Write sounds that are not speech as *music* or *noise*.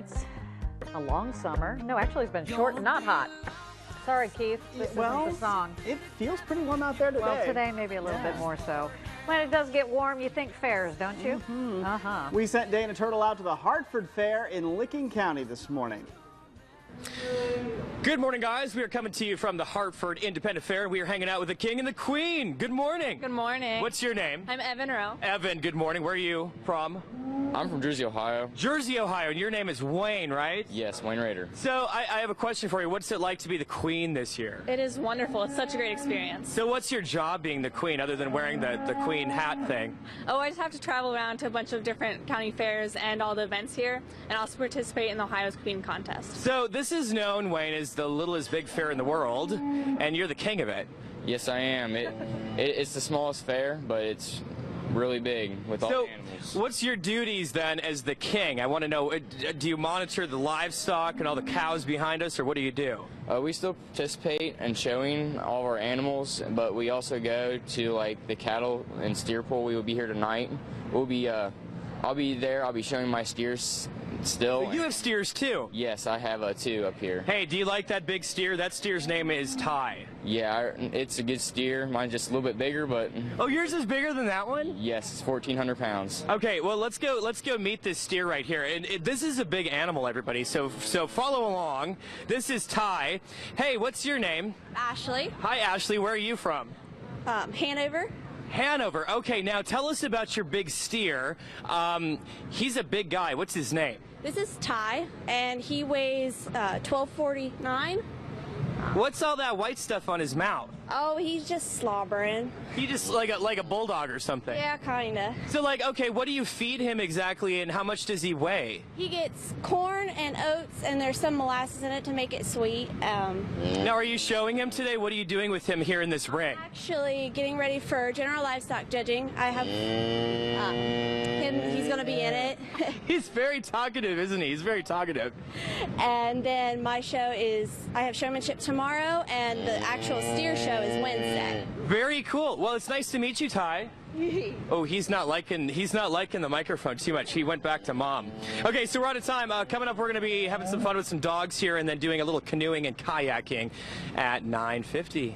it's a long summer. No, actually, it's been short and not hot. Sorry, Keith. This well, isn't the song. It feels pretty warm out there today. Well, today maybe a little Yeah. bit more so. When it does get warm, you think fairs, don't you? Mm-hmm. Uh-huh. We sent Dana Turtle out to the Hartford Fair in Licking County this morning. Good morning, guys. We are coming to you from the Hartford Independent Fair. We are hanging out with the King and the Queen. Good morning. Good morning. What's your name? I'm Evan Rowe. Evan. Good morning. Where are you from? I'm from Jersey, Ohio. Jersey, Ohio. And your name is Wayne, right? Yes, Wayne Raider. So I, I have a question for you. What's it like to be the Queen this year? It is wonderful. It's such a great experience. So what's your job being the Queen, other than wearing the, the Queen hat thing? Oh, I just have to travel around to a bunch of different county fairs and all the events here, and also participate in the Ohio's Queen Contest. So this is known, Wayne, as the littlest big fair in the world, and you're the king of it. Yes, I am. It, it it's the smallest fair, but it's really big with all So, the animals. what's your duties then as the king? I want to know. uh, Do you monitor the livestock and all the cows behind us, or what do you do? Uh, we still participate in showing all of our animals, but we also go to like the cattle and steer pool. We will be here tonight. We'll be. Uh, I'll be there. I'll be showing my steers still. You have steers too. Yes, I have uh, two up here. Hey, do you like that big steer? That steer's name is Ty. Yeah, I, it's a good steer. Mine's just a little bit bigger, but Oh, yours is bigger than that one? yes, it's 1,400 pounds. Okay, well let's go. Let's go meet this steer right here. And it, this is a big animal, everybody. So so follow along. This is Ty. Hey, what's your name? Ashley, Hi, Ashley. Where are you from? um, Hanover. Hanover. Okay, now tell us about your big steer. Um, he's a big guy. What's his name? This is Ty, and he weighs uh, 1249. What's all that white stuff on his mouth? Oh, he's just slobbering. He just like a like a bulldog or something. Yeah, kinda. So like, okay, what do you feed him exactly, and how much does he weigh? He gets corn and oats, and there's some molasses in it to make it sweet. Um, Now, are you showing him today? What are you doing with him here in this ring? actually, getting ready for general livestock judging. I have um, him. He's gonna be in it, *laughs* He's very talkative, isn't he? He's very talkative. and then my show is I have showmanship tomorrow, and the actual steer show is Wednesday. Very cool. Well, it's nice to meet you, Ty. *laughs* Oh, he's not liking he's not liking the microphone too much. He went back to mom. Okay, so we're out of time. Uh, coming up, we're going to be having some fun with some dogs here, and then doing a little canoeing and kayaking at 9:50.